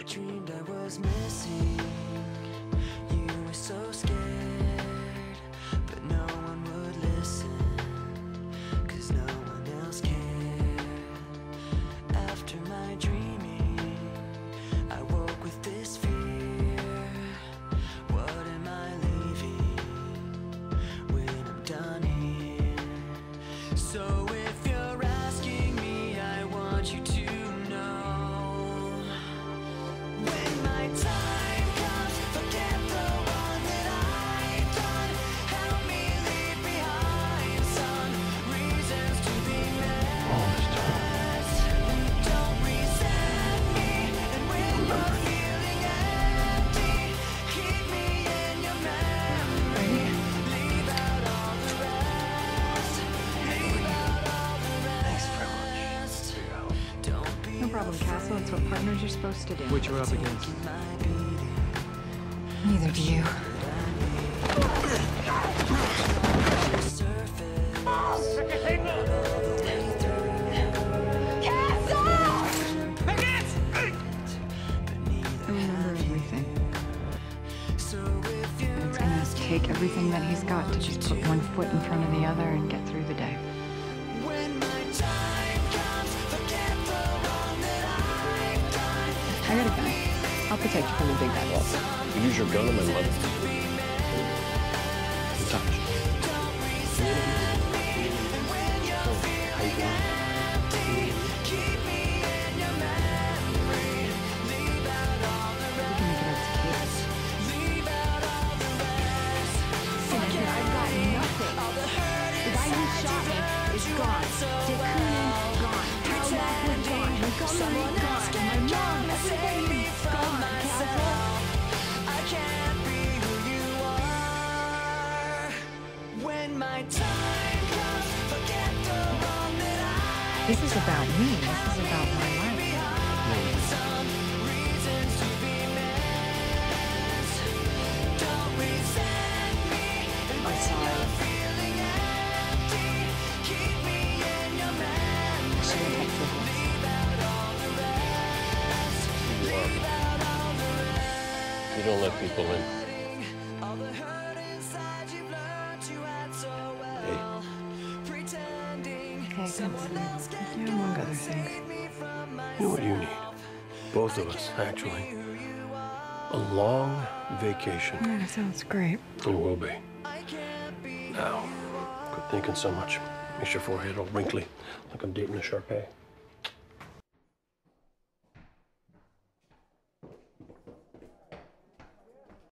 I dreamed I was missing. You were so scared, but no one would listen. Cause no one else cared. After my dreaming, I woke with this fear. Don't be No problem, Castle. It's what partners are supposed to do. What you up against? my. Neither do you. I remember everything. It's gonna take everything that he's got to just put one foot in front of the other and get through the day. I got a gun. I'll protect you from the big bad wolf. You use your gun on my mother. Touch. How you doing? Can This is about me. This is about my life. You don't let people in. All the hurt inside you've learned to hide so well. Pretending Okay, someone else Vincent. can Yeah, among other things. You know what you need? Both of us, actually. A long vacation. Yeah, sounds great. It will be. Now, quit thinking so much. Makes your forehead all wrinkly, like I'm deep dating a Shar-Pei.